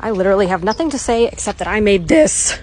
I literally have nothing to say except that I made this.